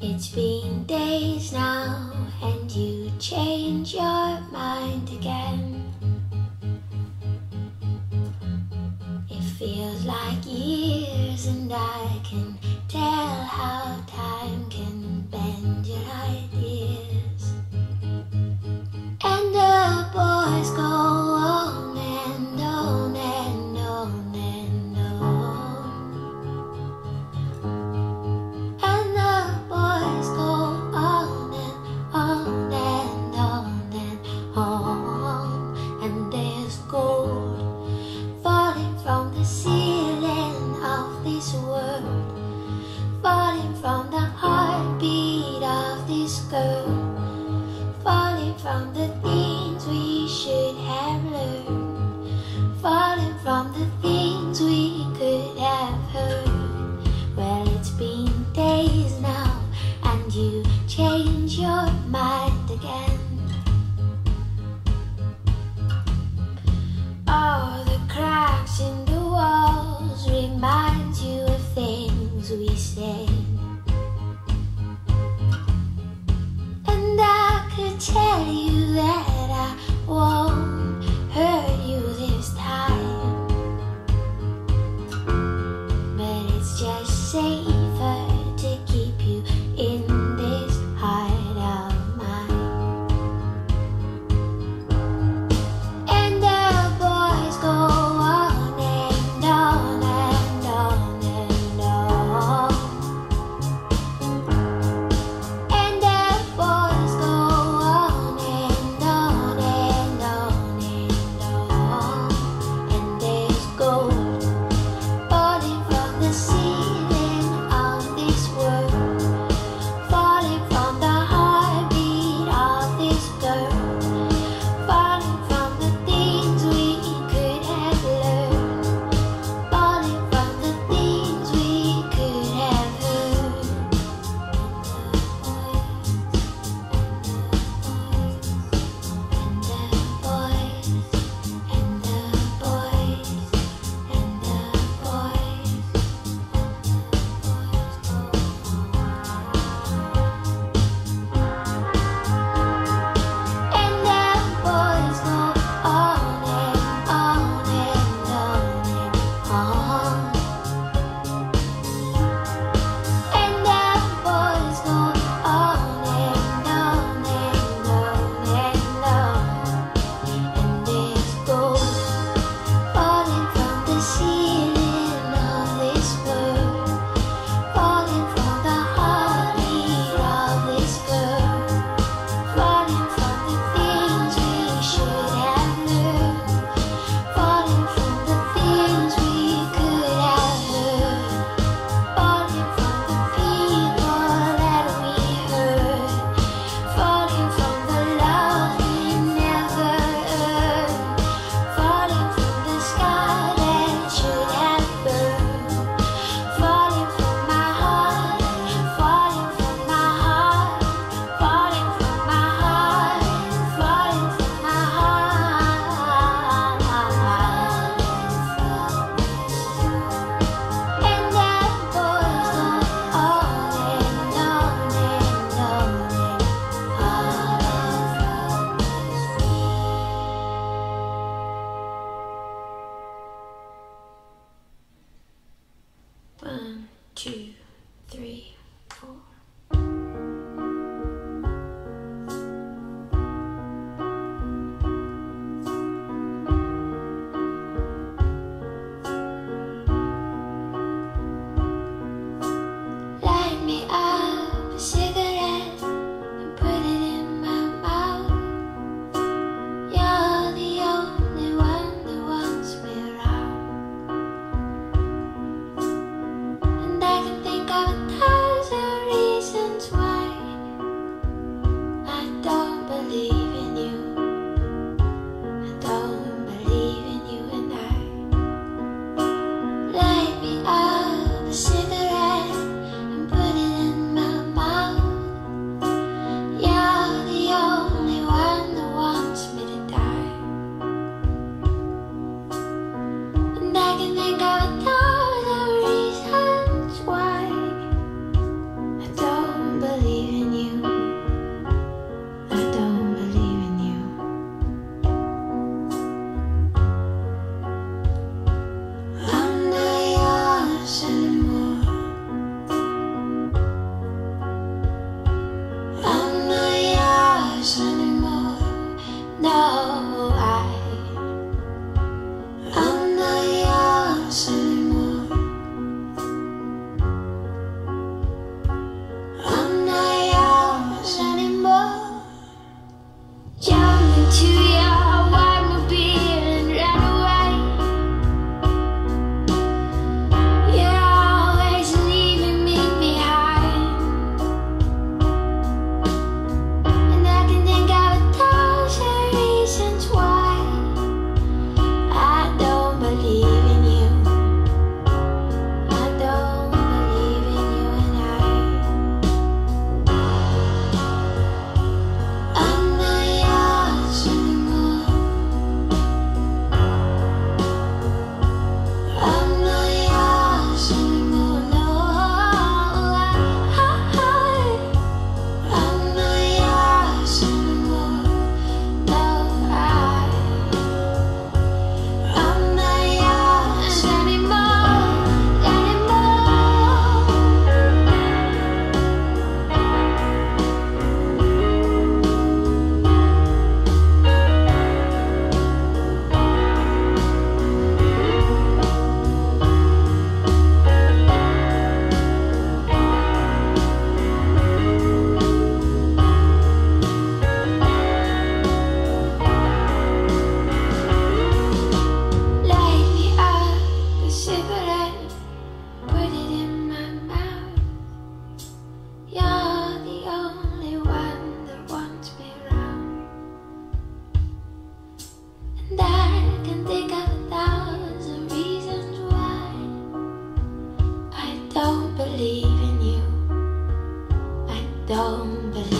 It's been days now, and you change your mind again. It feels like years, and I can tell how time can bend your eyes. believe in you. I don't believe.